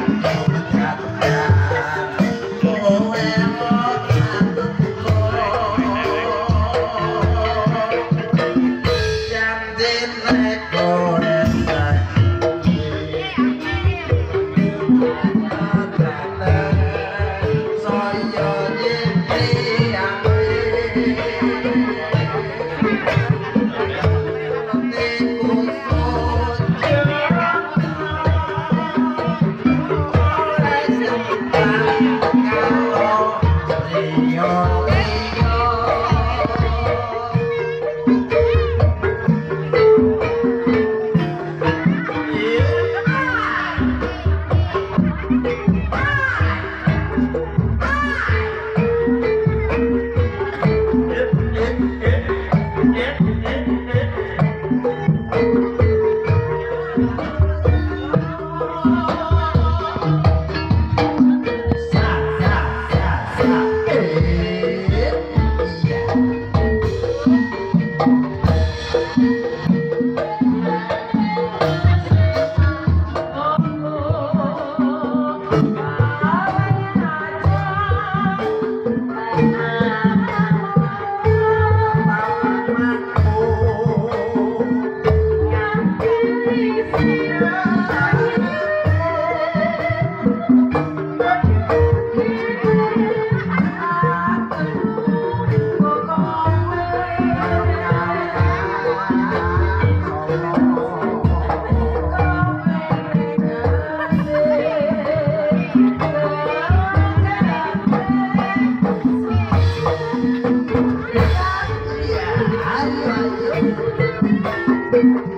got Kela